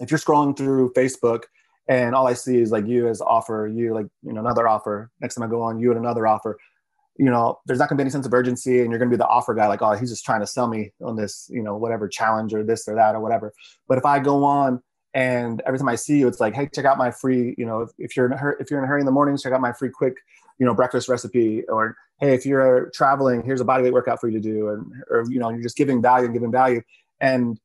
if you're scrolling through Facebook and all I see is like you as offer, you like you know another offer. Next time I go on, you and another offer. You know, there's not gonna be any sense of urgency, and you're gonna be the offer guy, like, oh, he's just trying to sell me on this, you know, whatever challenge or this or that or whatever. But if I go on and every time I see you, it's like, hey, check out my free, you know, if, if you're in a if you're in a hurry in the mornings, check out my free quick, you know, breakfast recipe. Or hey, if you're traveling, here's a bodyweight workout for you to do, and or you know, you're just giving value and giving value. And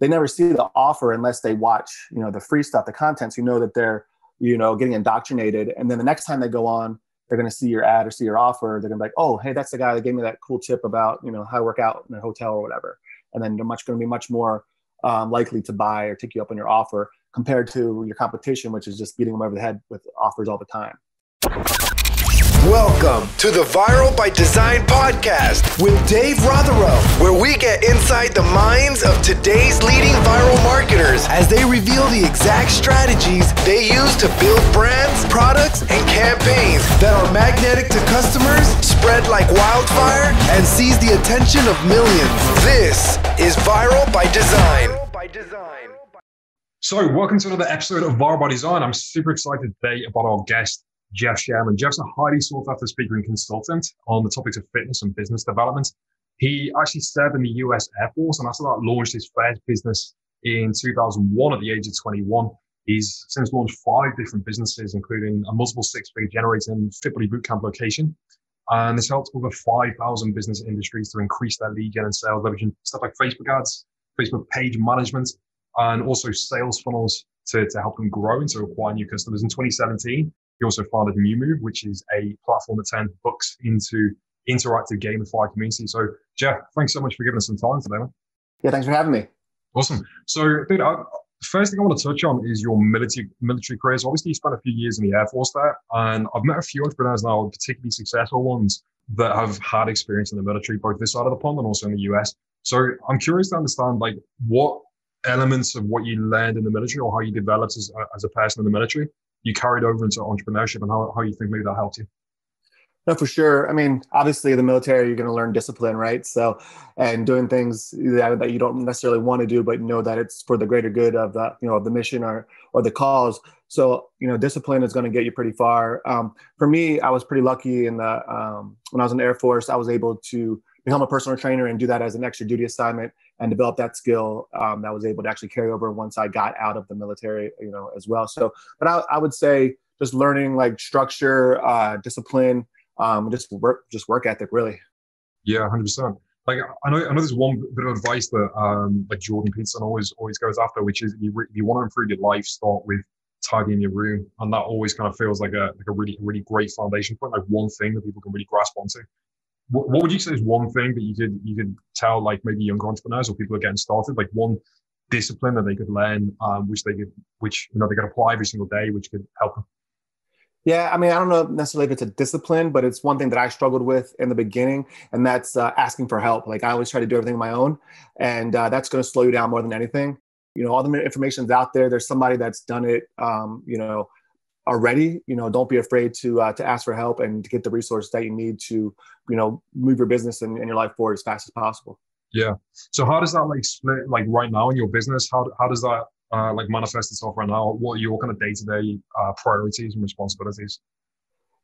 they never see the offer unless they watch, you know, the free stuff, the contents you know that they're, you know, getting indoctrinated. And then the next time they go on, they're going to see your ad or see your offer. They're going to be like, oh, hey, that's the guy that gave me that cool tip about, you know, how to work out in a hotel or whatever. And then they're much going to be much more um, likely to buy or take you up on your offer compared to your competition, which is just beating them over the head with offers all the time. Welcome to the Viral by Design podcast with Dave Rotherow, where we get inside the minds of today's leading viral marketers as they reveal the exact strategies they use to build brands, products, and campaigns that are magnetic to customers, spread like wildfire, and seize the attention of millions. This is Viral by Design. So, welcome to another episode of Viral by Design. I'm super excited today about our guest, Jeff Sherman. Jeff's a highly sought after speaker and consultant on the topics of fitness and business development. He actually served in the US Air Force and after that launched his first business in 2001 at the age of 21. He's since launched five different businesses, including a multiple six figure generating Fit Body Bootcamp location. And this helped over 5,000 business industries to increase their lead gen and sales, leveraging stuff like Facebook ads, Facebook page management, and also sales funnels to, to help them grow and to acquire new customers. In 2017, he also founded NuMove, which is a platform that turns books into interactive gamified community. So, Jeff, thanks so much for giving us some time today, man. Yeah, thanks for having me. Awesome. So, dude, I, first thing I want to touch on is your military military career. So, obviously, you spent a few years in the Air Force there, and I've met a few entrepreneurs now, particularly successful ones, that have had experience in the military, both this side of the pond and also in the US. So, I'm curious to understand, like, what elements of what you learned in the military or how you developed as, uh, as a person in the military you carried over into entrepreneurship and how, how you think maybe that helped you? No, for sure. I mean, obviously, the military, you're going to learn discipline, right? So, and doing things that, that you don't necessarily want to do, but know that it's for the greater good of the, you know, of the mission or or the cause. So, you know, discipline is going to get you pretty far. Um, for me, I was pretty lucky in the um, when I was in the Air Force, I was able to become a personal trainer and do that as an extra duty assignment and develop that skill um, that was able to actually carry over once I got out of the military, you know, as well. So, but I, I would say just learning like structure, uh, discipline, um, just work, just work ethic, really. Yeah, hundred percent. Like I know, I know there's one bit of advice that um, like Jordan Peterson always always goes after, which is you, you want to improve your life, start with tidying your room, and that always kind of feels like a like a really really great foundation point, like one thing that people can really grasp onto what, what would you say is one thing that you could you could tell like maybe younger entrepreneurs or people are getting started, like one discipline that they could learn, um, which they could which you know they could apply every single day, which could help them? Yeah, I mean, I don't know necessarily if it's a discipline, but it's one thing that I struggled with in the beginning, and that's uh, asking for help. Like I always try to do everything on my own, and uh, that's going to slow you down more than anything. You know, all the information's out there. There's somebody that's done it. Um, you know, are ready, you know, don't be afraid to uh, to ask for help and to get the resources that you need to, you know, move your business and, and your life forward as fast as possible. Yeah. So how does that like split like right now in your business? How how does that uh, like manifest itself right now? What are your kind of day to day priorities and responsibilities?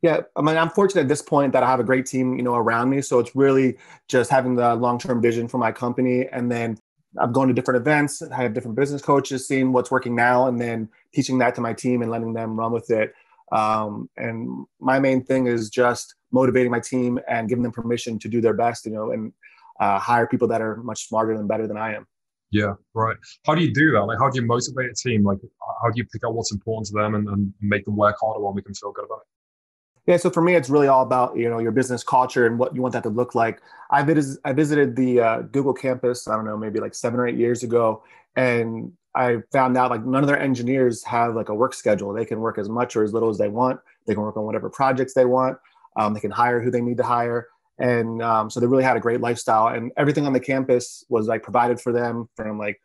Yeah, I mean, I'm fortunate at this point that I have a great team, you know, around me. So it's really just having the long term vision for my company, and then I'm going to different events. I have different business coaches, seeing what's working now, and then teaching that to my team and letting them run with it. Um, and my main thing is just motivating my team and giving them permission to do their best, you know, and uh, hire people that are much smarter and better than I am. Yeah, right. How do you do that? Like, how do you motivate a team? Like, how do you pick out what's important to them and, and make them work harder while we can feel good about it? Yeah, so for me, it's really all about you know your business culture and what you want that to look like. I visited I visited the uh, Google campus. I don't know, maybe like seven or eight years ago, and I found out like none of their engineers have like a work schedule. They can work as much or as little as they want. They can work on whatever projects they want. Um, they can hire who they need to hire, and um, so they really had a great lifestyle. And everything on the campus was like provided for them from like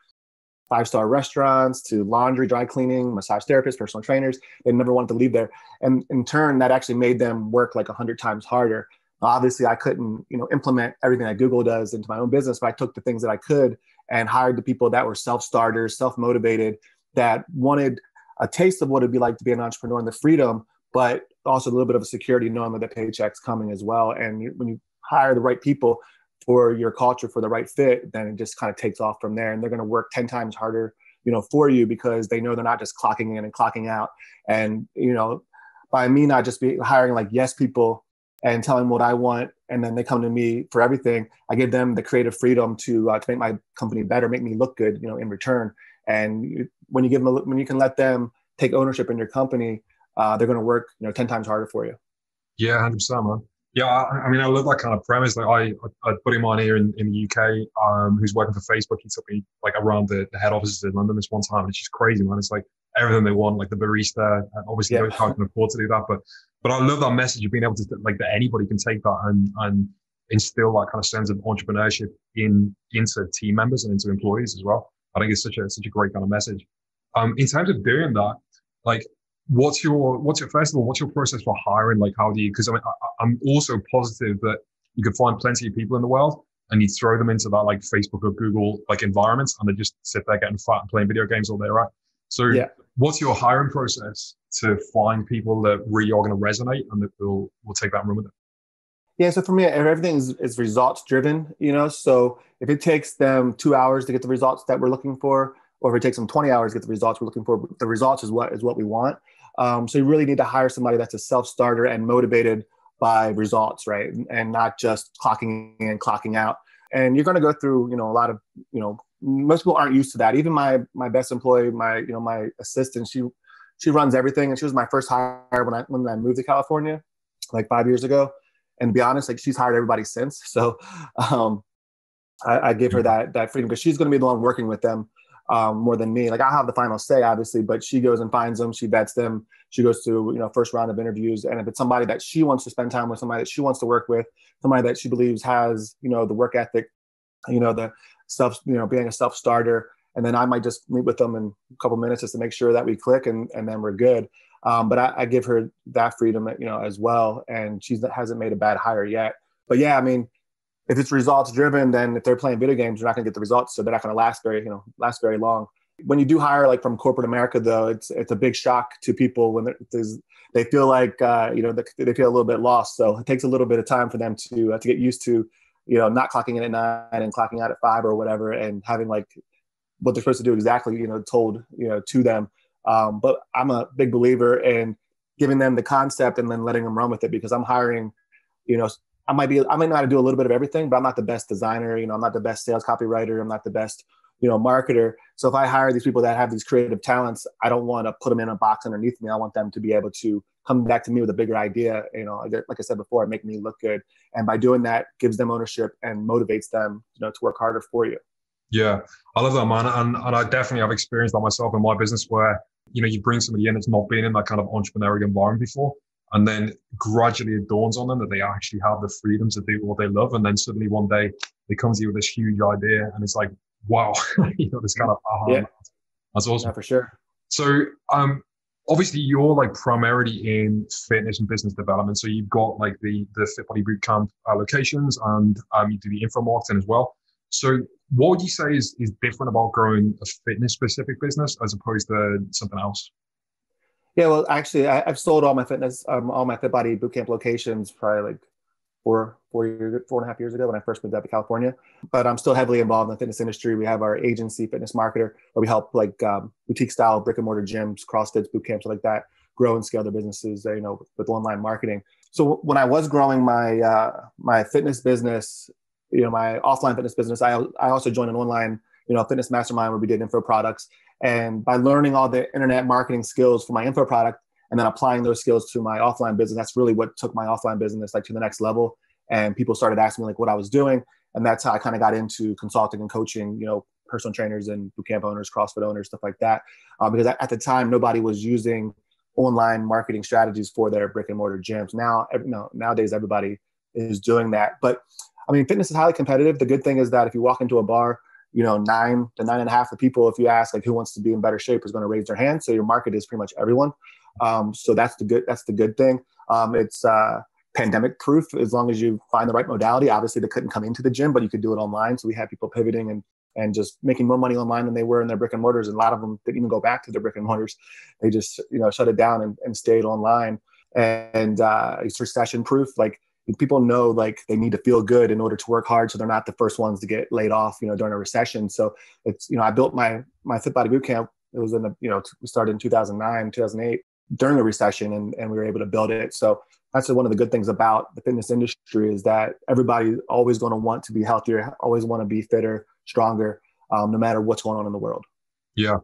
five star restaurants to laundry, dry cleaning, massage therapists, personal trainers. They never wanted to leave there. And in turn, that actually made them work like a hundred times harder. Obviously, I couldn't, you know, implement everything that Google does into my own business, but I took the things that I could and hired the people that were self starters, self motivated, that wanted a taste of what it'd be like to be an entrepreneur and the freedom, but also a little bit of a security knowing that the paycheck's coming as well. And when you hire the right people for your culture, for the right fit, then it just kind of takes off from there. And they're going to work 10 times harder, you know, for you because they know they're not just clocking in and clocking out. And, you know, by me not just be hiring like yes people and telling what I want, and then they come to me for everything. I give them the creative freedom to uh, to make my company better, make me look good, you know, in return. And when you give them, a, when you can let them take ownership in your company, uh, they're going to work, you know, ten times harder for you. Yeah, hundred percent, man. Yeah, I, I, mean, I love that kind of premise. Like, I, I, put him on here in, in the UK, um, who's working for Facebook. He took me like around the, the head offices in London this one time. It's just crazy, man. It's like everything they want, like the barista. Obviously, yeah. they can afford to do that, but but I love that message of being able to like that anybody can take that and and instill that kind of sense of entrepreneurship in into team members and into employees as well. I think it's such a such a great kind of message. Um, in terms of doing that, like what's your what's your first of all what's your process for hiring? Like how do you because I mean, I, am also positive that you can find plenty of people in the world and you throw them into that like facebook or google like environments and they just sit there getting fat and playing video games all day right? So yeah. what's your hiring process to find people that really are going to resonate and that will will take that room with them yeah so for me everything is, is results driven you know? So if it takes them two hours to get the results that we're looking for or if it takes them 20 hours to get the results we're looking for the results is what is what we want um, so you really need to hire somebody that's a self-starter and motivated by results, right? And not just clocking in, clocking out. And you're going to go through, you know, a lot of, you know, most people aren't used to that. Even my my best employee, my you know my assistant, she she runs everything, and she was my first hire when I when I moved to California, like five years ago. And to be honest, like she's hired everybody since. So um, I, I give her that that freedom because she's going to be the one working with them um, more than me. Like I have the final say, obviously, but she goes and finds them. She vets them. She goes to you know, first round of interviews. And if it's somebody that she wants to spend time with, somebody that she wants to work with, somebody that she believes has, you know, the work ethic, you know, the self, you know, being a self starter, and then I might just meet with them in a couple minutes just to make sure that we click, and and then we're good. Um, but I, I give her that freedom, you know, as well. And she hasn't made a bad hire yet. But yeah, I mean, if it's results driven, then if they're playing video games, they're not going to get the results, so they're not going to last very, you know, last very long. When you do hire like from corporate America, though, it's it's a big shock to people when they feel like uh, you know they feel a little bit lost. So it takes a little bit of time for them to uh, to get used to, you know, not clocking in at nine and clocking out at five or whatever, and having like what they're supposed to do exactly, you know, told you know to them. Um, but I'm a big believer in giving them the concept and then letting them run with it because I'm hiring, you know, I might be I might know how to do a little bit of everything, but I'm not the best designer. You know, I'm not the best sales copywriter. I'm not the best you know marketer. So if I hire these people that have these creative talents, I don't want to put them in a box underneath me. I want them to be able to come back to me with a bigger idea. You know, like I said before, make me look good, and by doing that, gives them ownership and motivates them, you know, to work harder for you. Yeah, I love that, man, and, and I definitely have experienced that myself in my business where you know you bring somebody in that's not been in that kind of entrepreneurial environment before and then gradually it dawns on them that they actually have the freedom to do what they love. And then suddenly one day they come to you with this huge idea and it's like, wow, you know, this kind of aha. Yeah. That's awesome. Yeah, for sure. So, um, obviously you're like primarily in fitness and business development. So you've got like the, the Fit Body Bootcamp uh, locations and um, you do the info marketing as well. So what would you say is, is different about growing a fitness specific business as opposed to something else? Yeah, well, actually, I, have sold all my fitness, um, all my Fit Body Bootcamp locations probably like four, four years, four and a half years ago when I first moved out to California. But I'm still heavily involved in the fitness industry. We have our agency, Fitness Marketer, where we help like um, boutique style brick and mortar gyms, CrossFit boot camps, like that, grow and scale their businesses. You know, with online marketing. So when I was growing my uh, my fitness business, you know, my offline fitness business, I I also joined an online you know fitness mastermind where we did info products and by learning all the internet marketing skills for my info product and then applying those skills to my offline business, that's really what took my offline business like to the next level. And people started asking me like what I was doing. And that's how I kind of got into consulting and coaching, you know, personal trainers and bootcamp owners, CrossFit owners, stuff like that. Uh, because at the time, nobody was using online marketing strategies for their brick and mortar gyms. Now, every, no, nowadays, everybody is doing that. But I mean, fitness is highly competitive. The good thing is that if you walk into a bar you know, nine to nine and a half of people, if you ask like who wants to be in better shape, is going to raise their hand. So your market is pretty much everyone. Um, so that's the good. That's the good thing. Um, it's uh, pandemic proof as long as you find the right modality. Obviously, they couldn't come into the gym, but you could do it online. So we have people pivoting and and just making more money online than they were in their brick and mortars. And a lot of them didn't even go back to their brick and mortars. They just, you know, shut it down and, and stayed online. And uh, it's recession proof. Like people know like they need to feel good in order to work hard. So they're not the first ones to get laid off, you know, during a recession. So it's, you know, I built my, my fit body boot camp. It was in the, you know, we started in 2009, 2008 during a recession and, and we were able to build it. So that's one of the good things about the fitness industry is that everybody's always going to want to be healthier, always want to be fitter, stronger, um, no matter what's going on in the world. Yeah.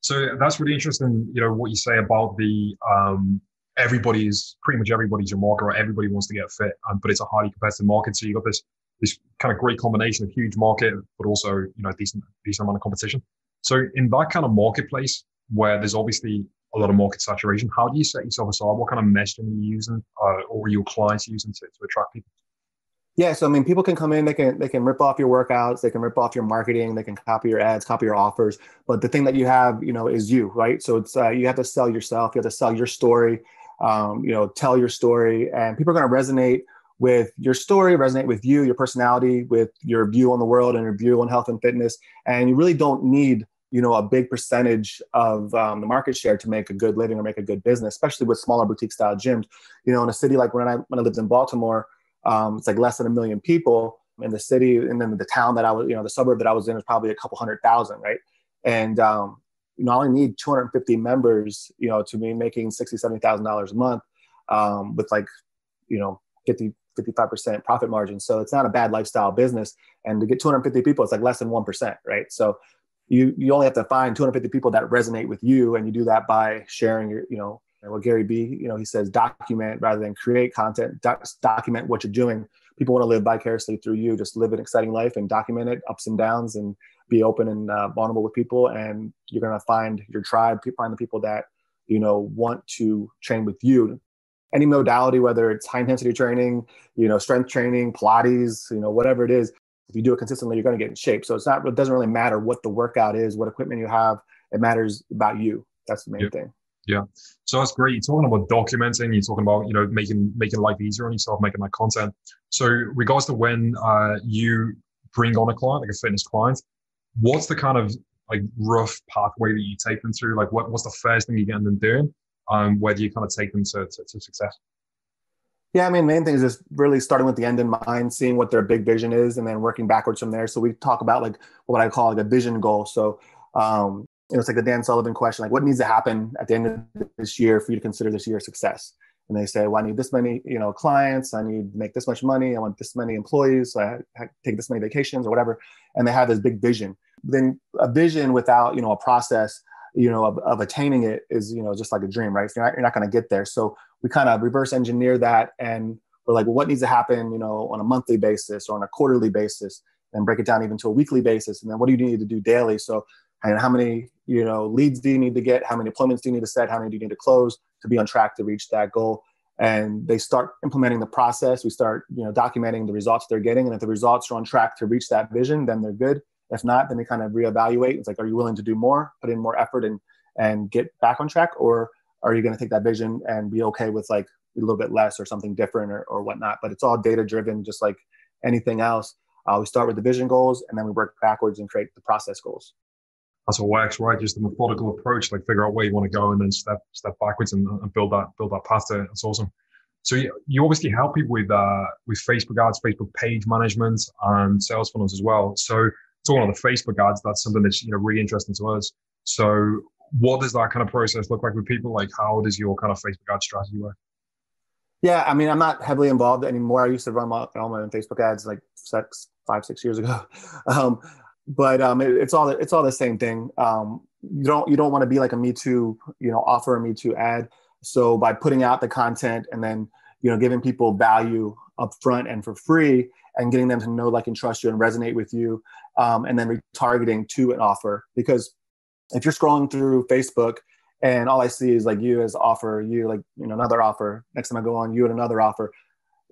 So that's really interesting. You know what you say about the um, everybody's pretty much everybody's your market, or everybody wants to get fit, um, but it's a highly competitive market. So you've got this this kind of great combination of huge market, but also you know decent decent amount of competition. So in that kind of marketplace where there's obviously a lot of market saturation. How do you set yourself aside? What kind of messaging are you using, uh, or your clients using to, to attract people? Yeah, so I mean, people can come in, they can they can rip off your workouts, they can rip off your marketing, they can copy your ads, copy your offers. But the thing that you have, you know, is you, right? So it's uh, you have to sell yourself, you have to sell your story, um, you know, tell your story, and people are going to resonate with your story, resonate with you, your personality, with your view on the world and your view on health and fitness. And you really don't need you know a big percentage of um, the market share to make a good living or make a good business especially with smaller boutique style gyms you know in a city like when i when i lived in baltimore um, it's like less than a million people in the city and then the town that i was you know the suburb that i was in was probably a couple hundred thousand right and um, you know, I only need 250 members, you know, to be making 60, 70,000 dollars a month um, with like, you know, 50, 55% profit margin. So it's not a bad lifestyle business. And to get 250 people, it's like less than 1%, right? So you you only have to find 250 people that resonate with you and you do that by sharing your you know what gary v you know he says document rather than create content doc- document what you're doing people want to live vicariously through you just live an exciting life and document it ups and downs and be open and uh, vulnerable with people and you're going to find your tribe find the people that you know want to train with you any modality whether it's high intensity training you know strength training pilates you know whatever it is if you do it consistently, you're going to get in shape. So it's not, it doesn't really matter what the workout is, what equipment you have. It matters about you. That's the main yeah. thing. Yeah. So that's great. You're talking about documenting, you're talking about, you know, making, making life easier on yourself, making that content. So regards to when uh, you bring on a client, like a fitness client, what's the kind of like rough pathway that you take them through? Like what, what's the first thing you get them doing? Um, where do you kind of take them to, to, to success? Yeah, I mean, main thing is just really starting with the end in mind, seeing what their big vision is, and then working backwards from there. So we talk about like what I call like a vision goal. So um, you know, it's like the Dan Sullivan question, like what needs to happen at the end of this year for you to consider this year success? And they say, well, I need this many, you know, clients. I need to make this much money. I want this many employees. So I take this many vacations or whatever. And they have this big vision. Then a vision without, you know, a process you know of, of attaining it is you know just like a dream right you're not, you're not going to get there so we kind of reverse engineer that and we're like well what needs to happen you know on a monthly basis or on a quarterly basis and break it down even to a weekly basis and then what do you need to do daily so and how many you know leads do you need to get how many appointments do you need to set how many do you need to close to be on track to reach that goal and they start implementing the process we start you know documenting the results they're getting and if the results are on track to reach that vision then they're good if not, then they kind of reevaluate. It's like, are you willing to do more, put in more effort, and and get back on track, or are you going to take that vision and be okay with like a little bit less or something different or, or whatnot? But it's all data driven, just like anything else. Uh, we start with the vision goals, and then we work backwards and create the process goals. That's what works, right? Just a methodical approach, like figure out where you want to go, and then step step backwards and, and build that build that path to. That's awesome. So you, you obviously help people with uh, with Facebook ads, Facebook page management, and sales funnels as well. So talking about the Facebook ads, that's something that's you know really interesting to us. So what does that kind of process look like with people? Like how does your kind of Facebook ad strategy work? Yeah, I mean, I'm not heavily involved anymore. I used to run all my own Facebook ads like six, five, six years ago. Um, but um, it, it's all it's all the same thing. Um, you don't you don't want to be like a Me Too, you know, offer a Me Too ad. So by putting out the content and then you know giving people value up front and for free, and getting them to know, like, and trust you and resonate with you, um, and then retargeting to an offer. Because if you're scrolling through Facebook and all I see is like you as offer, you like, you know, another offer. Next time I go on, you and another offer.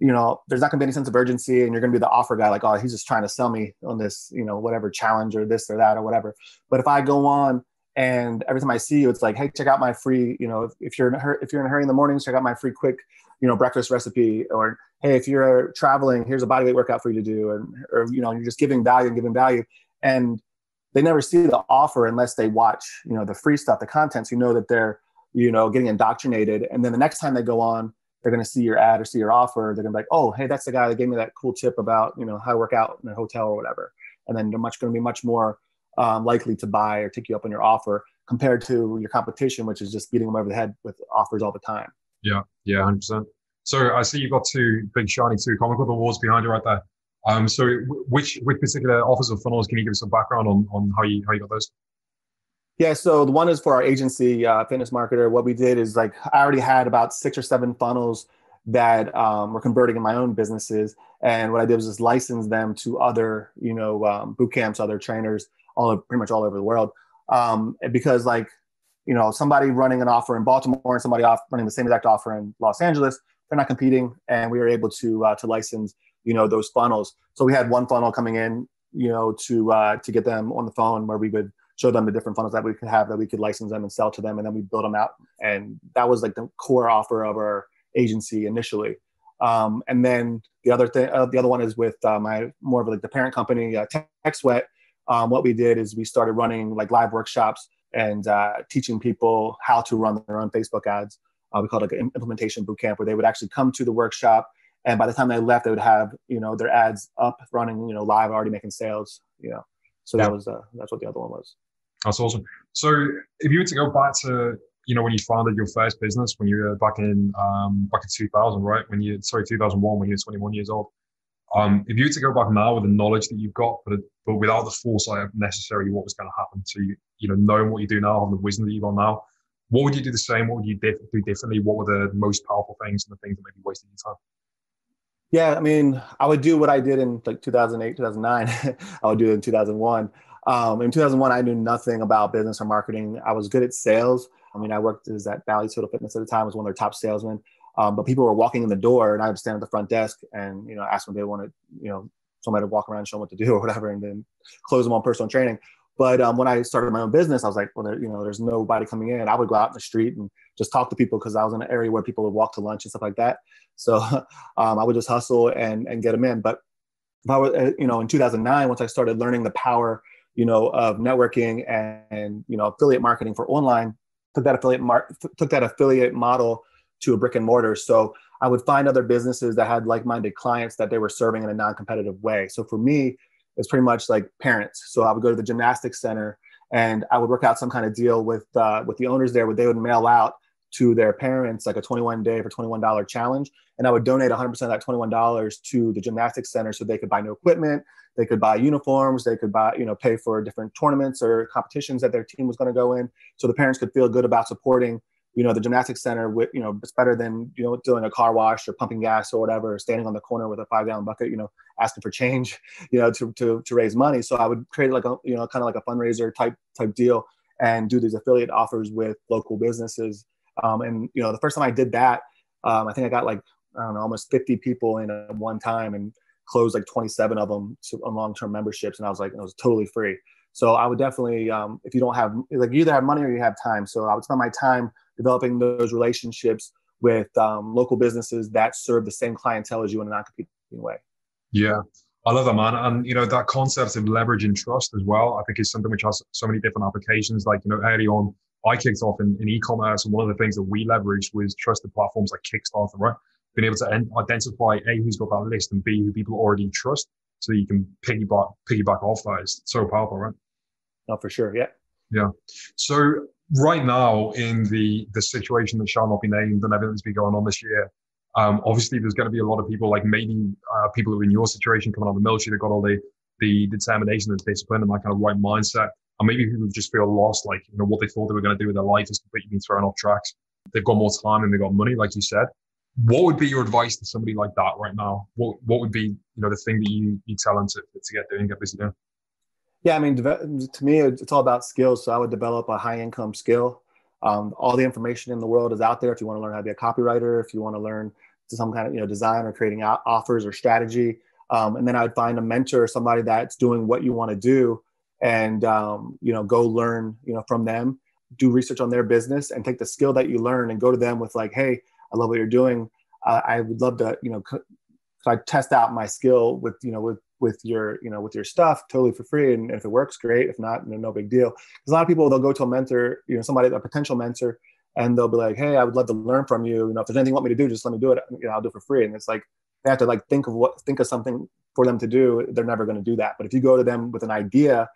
You know, there's not gonna be any sense of urgency, and you're gonna be the offer guy, like, oh, he's just trying to sell me on this, you know, whatever challenge or this or that or whatever. But if I go on and every time I see you, it's like, hey, check out my free, you know, if, if you're in a if you're in a hurry in the mornings, check out my free quick, you know, breakfast recipe, or hey, if you're traveling, here's a bodyweight workout for you to do, and or you know, you're just giving value and giving value, and they never see the offer unless they watch, you know, the free stuff, the contents. You know that they're, you know, getting indoctrinated. And then the next time they go on, they're going to see your ad or see your offer. They're going to be like, oh, hey, that's the guy that gave me that cool tip about, you know, how to work out in a hotel or whatever. And then they're much going to be much more um, likely to buy or take you up on your offer compared to your competition, which is just beating them over the head with offers all the time. Yeah, yeah, hundred percent. So I see you've got two big shiny Two Comma Club awards behind you right there. Um, so which which particular offers or funnels can you give us some background on on how you how you got those? Yeah, so the one is for our agency, uh, Fitness Marketer. What we did is like I already had about six or seven funnels that um, were converting in my own businesses, and what I did was just license them to other, you know, um, boot camps, other trainers, all pretty much all over the world. Um, because like, you know, somebody running an offer in Baltimore and somebody off running the same exact offer in Los Angeles, they're not competing, and we were able to uh, to license, you know, those funnels. So we had one funnel coming in, you know, to uh, to get them on the phone where we could show them the different funnels that we could have that we could license them and sell to them, and then we build them out. And that was like the core offer of our agency initially. Um, and then the other thing, uh, the other one is with uh, my more of like the parent company, uh, TechSweat. Um, what we did is we started running like live workshops and uh, teaching people how to run their own Facebook ads. Uh, we called it like an implementation boot camp where they would actually come to the workshop and by the time they left, they would have you know their ads up, running, you know, live, already making sales. You know, so that was uh, that's what the other one was. That's awesome. So if you were to go back to you know when you founded your first business when you were back in um, back in 2000, right? When you sorry 2001 when you were 21 years old. Um, if you were to go back now with the knowledge that you've got, but but without the foresight of necessarily what was going to happen to you, you know, knowing what you do now, having the wisdom that you've got now, what would you do the same? What would you do differently? What were the most powerful things and the things that maybe wasted your time? Yeah, I mean, I would do what I did in like 2008, 2009. I would do it in 2001. Um, in 2001, I knew nothing about business or marketing. I was good at sales. I mean, I worked as at Bally Total Fitness at the time, I was one of their top salesmen. Um, but people were walking in the door, and I would stand at the front desk and you know ask them if they wanted you know somebody to walk around and show them what to do or whatever, and then close them on personal training. But um, when I started my own business, I was like, well, there, you know, there's nobody coming in. I would go out in the street and just talk to people because I was in an area where people would walk to lunch and stuff like that. So um, I would just hustle and and get them in. But if I was, uh, you know, in 2009, once I started learning the power, you know, of networking and, and you know affiliate marketing for online, took that affiliate mar- took that affiliate model to a brick and mortar. So I would find other businesses that had like-minded clients that they were serving in a non-competitive way. So for me, it's pretty much like parents. So I would go to the gymnastics center and I would work out some kind of deal with uh, with the owners there where they would mail out to their parents like a 21 day for $21 challenge. And i would donate 100% of that $21 to the gymnastics center so they could buy new equipment they could buy uniforms they could buy you know pay for different tournaments or competitions that their team was going to go in. So the parents could feel good about supporting you know the gymnastics center with you know it's better than you know doing a car wash or pumping gas or whatever or standing on the corner with a five gallon bucket you know asking for change you know to, to to raise money. So i would create like a you know kind of like a fundraiser type type deal and do these affiliate offers with local businesses um, and you know the first time i did that um, i think i got like i don't know almost 50 people in a one time and closed like 27 of them to, on long-term memberships and i was like it was totally free so i would definitely um, if you don't have like you either have money or you have time so i would spend my time developing those relationships with um, local businesses that serve the same clientele as you in a non-competing way. Yeah, I love that, man. And you know that concept of leverage and trust as well. I think is something which has so many different applications. Like you know, early on, I kicked off in, in e-commerce, and one of the things that we leveraged was trusted platforms like Kickstarter, right? Being able to identify a who's got that list and b who people already trust, so you can piggyback piggyback off that. It's so powerful, right? No, for sure. Yeah. Yeah. So right now in the the situation that shall not be named and everything's been going on this year, um, obviously there's going to be a lot of people like maybe uh, people who are in your situation coming out of the military that got all the the determination and discipline and that kind of right mindset. And maybe people just feel lost, like you know what they thought they were going to do with their life has completely been thrown off tracks. They've got more time and they've got money, like you said. What would be your advice to somebody like that right now? What what would be you know the thing that you you tell them to, to get doing, get busy doing? Yeah, I mean, to me, it's all about skills. So I would develop a high income skill. Um, all the information in the world is out there. If you want to learn how to be a copywriter, if you want to learn some kind of you know design or creating offers or strategy, um, and then I would find a mentor, somebody that's doing what you want to do, and um, you know go learn you know from them, do research on their business, and take the skill that you learn and go to them with like, hey, I love what you're doing. Uh, I would love to you know could I test out my skill with you know with with your you know with your stuff totally for free, and if it works, great. If not, no big deal. Because a lot of people they'll go to a mentor, you know, somebody a potential mentor, and they'll be like, hey, I would love to learn from you. You know, if there's anything you want me to do, just let me do it. You know, I'll do it for free. And it's like they have to like think of what think of something for them to do. They're never going to do that. But if you go to them with an idea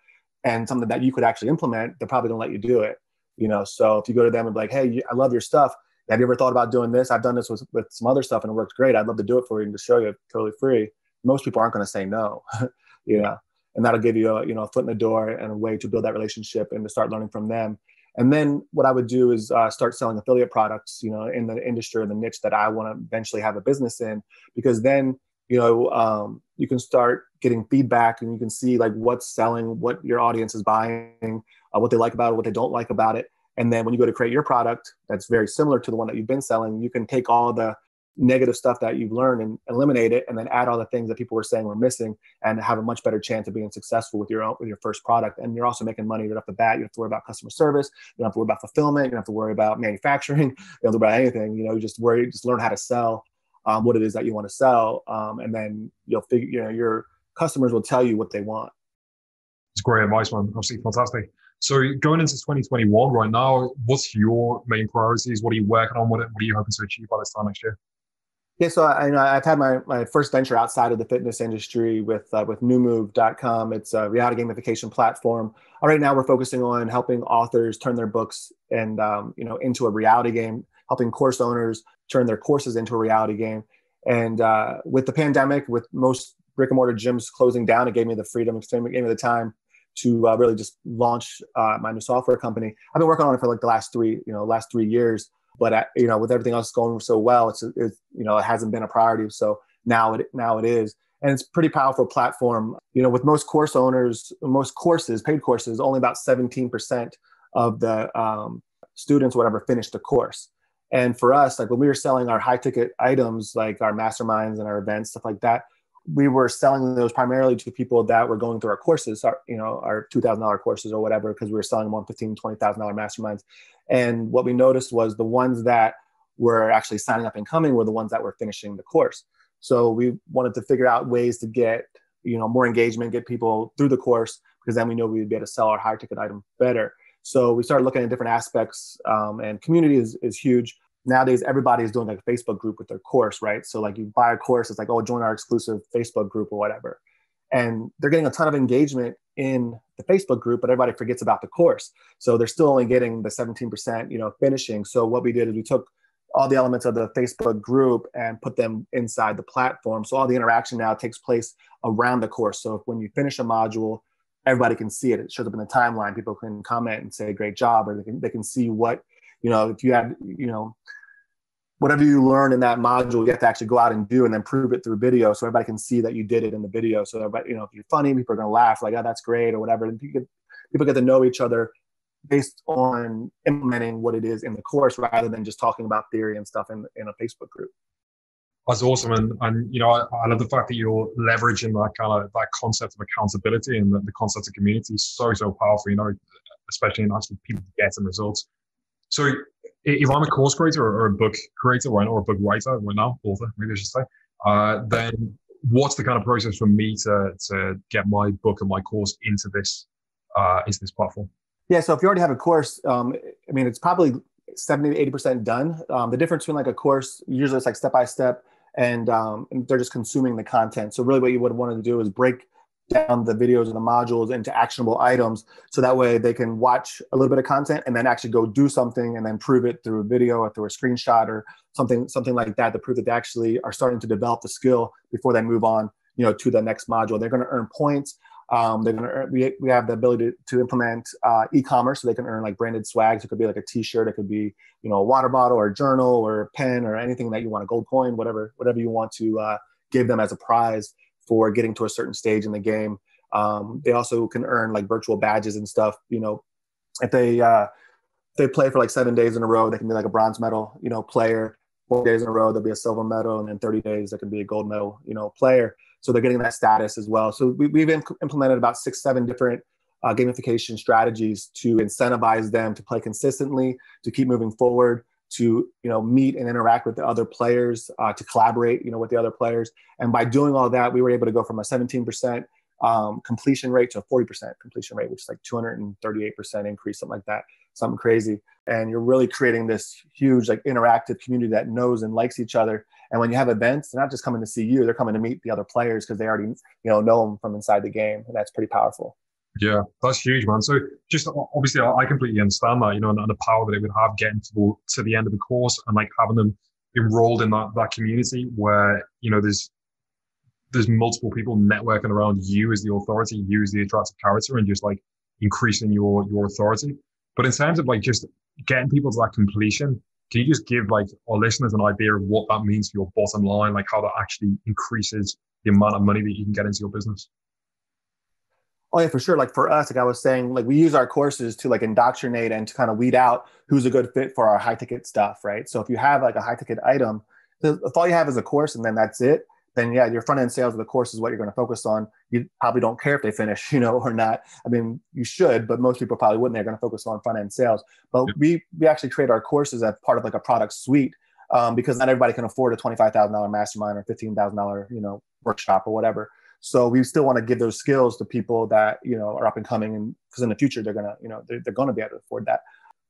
and something that you could actually implement, they're probably to let you do it. You know, so if you go to them and be like, hey, I love your stuff have you ever thought about doing this? I've done this with, with some other stuff and it works great. I'd love to do it for you and to show you totally free. Most people aren't going to say no, you know, and that'll give you a, you know, a foot in the door and a way to build that relationship and to start learning from them. And then what I would do is uh, start selling affiliate products, you know, in the industry or the niche that I want to eventually have a business in, because then, you know, um, you can start getting feedback and you can see like what's selling, what your audience is buying, uh, what they like about it, what they don't like about it. And then when you go to create your product that's very similar to the one that you've been selling, you can take all the negative stuff that you've learned and eliminate it and then add all the things that people were saying were missing and have a much better chance of being successful with your own, with your first product. And you're also making money right off the bat. You have to worry about customer service. You don't have to worry about fulfillment. You don't have to worry about manufacturing. You don't have to worry about anything. You know you just worry just learn how to sell um, what it is that you want to sell um, and then you'll figure you know your customers will tell you what they want it's great advice man absolutely fantastic so going into 2021 right now, what's your main priorities? What are you working on? What, what are you hoping to achieve by this time next year? Yeah, so I. I've had my, my first venture outside of the fitness industry with uh, with NuMove.com. It's a reality gamification platform. Uh, right now, we're focusing on helping authors turn their books and um, you know into a reality game, helping course owners turn their courses into a reality game. And uh, with the pandemic, with most brick and mortar gyms closing down, it gave me the freedom, it gave me the time to uh, really just launch uh, my new software company. I've been working on it for like the last three, you know, last three years. But I, you know, with everything else going so well, it's, it's you know, it hasn't been a priority. So now it now it is, and it's pretty powerful platform. You know, with most course owners, most courses, paid courses, only about seventeen percent of the um, students, whatever, finish the course. And for us, like when we were selling our high ticket items, like our masterminds and our events, stuff like that, we were selling those primarily to people that were going through our courses, our, you know, our $2,000 courses or whatever, because we were selling them on $15,000, $20,000 masterminds. And what we noticed was the ones that were actually signing up and coming were the ones that were finishing the course. So we wanted to figure out ways to get, you know, more engagement, get people through the course, because then we know we'd be able to sell our high ticket item better. So we started looking at different aspects, um, and community is, is huge nowadays everybody is doing like a Facebook group with their course, right? So like you buy a course, it's like, oh, join our exclusive Facebook group or whatever. And they're getting a ton of engagement in the Facebook group, but everybody forgets about the course. So they're still only getting the 17%, you know, finishing. So what we did is we took all the elements of the Facebook group and put them inside the platform. So all the interaction now takes place around the course. So when you finish a module, everybody can see it. It shows up in the timeline. People can comment and say, great job, or they can, they can see what you know, if you had, you know, whatever you learn in that module, you have to actually go out and do and then prove it through video so everybody can see that you did it in the video. So everybody, you know, if you're funny, people are going to laugh like, oh, that's great or whatever. And people get, people get to know each other based on implementing what it is in the course rather than just talking about theory and stuff in, in a Facebook group. That's awesome. And, and you know, I, I love the fact that you're leveraging that kind of that concept of accountability and the, the concept of community is so, so powerful, you know, especially in actually people getting results. So if I'm a course creator or, a book creator right now, or a book writer right now, author, maybe I should say, uh, then what's the kind of process for me to, to get my book and my course into this, uh, into this platform? Yeah. So if you already have a course, um, I mean, it's probably 70 to 80% done. Um, the difference between like a course, usually it's like step by step and, um, they're just consuming the content. So really what you would want to do is break down the videos and the modules into actionable items so that way they can watch a little bit of content and then actually go do something and then prove it through a video or through a screenshot or something something like that to prove that they actually are starting to develop the skill before they move on you know to the next module they're going to earn points um, they're to earn, we, we have the ability to, to implement uh, e-commerce so they can earn like branded swags it could be like a t-shirt it could be you know a water bottle or a journal or a pen or anything that you want a gold coin whatever whatever you want to uh, give them as a prize for getting to a certain stage in the game. Um, they also can earn like virtual badges and stuff. You know, if they uh, if they play for like seven days in a row, they can be like a bronze medal, you know, player. Four days in a row, they'll be a silver medal, and then 30 days, they can be a gold medal, you know, player. So they're getting that status as well. So we, have implemented about six, seven different uh, gamification strategies to incentivize them to play consistently, to keep moving forward, to you know meet and interact with the other players, uh, to collaborate, you know, with the other players. And by doing all that, we were able to go from a 17% um, completion rate to a 40% completion rate, which is like 238% increase, something like that, something crazy. And you're really creating this huge like interactive community that knows and likes each other. And when you have events, they're not just coming to see you; they're coming to meet the other players because they already you know know them from inside the game, and that's pretty powerful. Yeah, that's huge, man. So just obviously, I completely understand that, you know, and, the power that it would have getting to to the end of the course and like having them enrolled in that that community where you know there's there's multiple people networking around you as the authority, you as the attractive character, and just like increasing your your authority. But in terms of like just getting people to that completion, can you just give like our listeners an idea of what that means for your bottom line, like how that actually increases the amount of money that you can get into your business? Oh yeah, for sure. Like for us, like I was saying, like we use our courses to like indoctrinate and to kind of weed out who's a good fit for our high ticket stuff, right? So if you have like a high ticket item, if all you have is a course and then that's it, then yeah, your front end sales of the course is what you're going to focus on. You probably don't care if they finish, you know, or not. I mean, you should, but most people probably wouldn't. They're going to focus on front end sales. But we we actually create our courses as part of like a product suite um, because not everybody can afford a twenty five thousand dollar mastermind or fifteen thousand dollar you know workshop or whatever. So we still want to give those skills to people that you know are up and coming, and because in the future they're gonna you know they're, they're going to be able to afford that.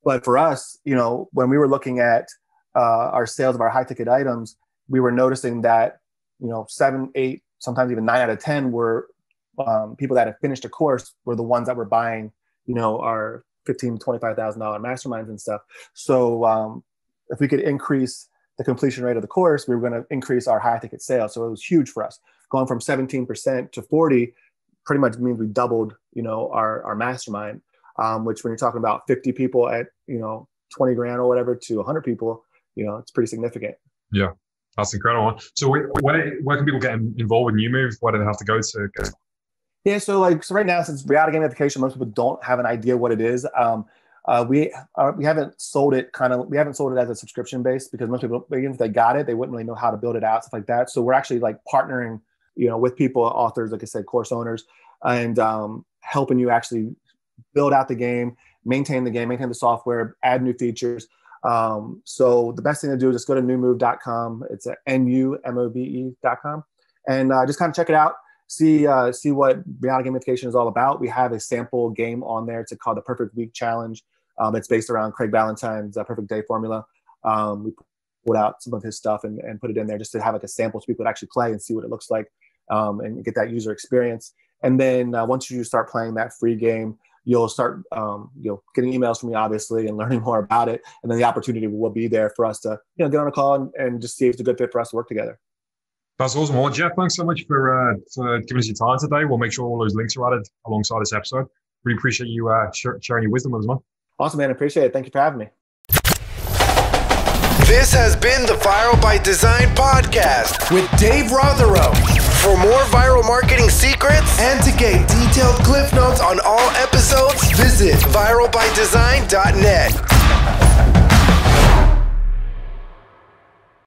But for us, you know, when we were looking at uh, our sales of our high ticket items, we were noticing that you know seven, eight, sometimes even nine out of ten were um, people that had finished a course were the ones that were buying you know our fifteen twenty five thousand dollar masterminds and stuff. So um, if we could increase the completion rate of the course, we were going to increase our high ticket sales. So it was huge for us going from 17% to 40 pretty much means we doubled, you know, our, our mastermind, um, which when you're talking about 50 people at, you know, 20 grand or whatever to 100 people, you know, it's pretty significant. Yeah, that's incredible. So where, where can people get involved with NuMove? Where do they have to go to? Yeah, so like so right now, since we are reality gamification, most people don't have an idea what it is. Um, uh, we uh, we haven't sold it kind of we haven't sold it as a subscription base because most people even if they got it, they wouldn't really know how to build it out stuff like that. So we're actually like partnering you know, with people, authors, like I said, course owners, and um, helping you actually build out the game, maintain the game, maintain the software, add new features. Um, so the best thing to do is just go to numove.com. It's at N-U-M-O-V-E.com and uh, just kind of check it out. See, uh, see what reality gamification is all about. We have a sample game on there. It's called the Perfect Week Challenge. Um, it's based around Craig Ballantyne's uh, Perfect Day formula. Um, we pulled out some of his stuff and, and put it in there just to have like a sample so people could actually play and see what it looks like um, and get that user experience. And then uh, once you start playing that free game, you'll start um, you know getting emails from me obviously and learning more about it. And then the opportunity will be there for us to you know get on a call and, and just see if it's a good fit for us to work together. That's awesome. Well, Jeff, thanks so much for, uh, for giving us your time today. We'll make sure all those links are added alongside this episode. Really appreciate you uh, sharing your wisdom with us, man. Awesome, man. Appreciate it. Thank you for having me. This has been the Viral by Design podcast with Dave Rotherow. For more viral marketing secrets and to get detailed cliff notes on all episodes, visit viralbydesign.net.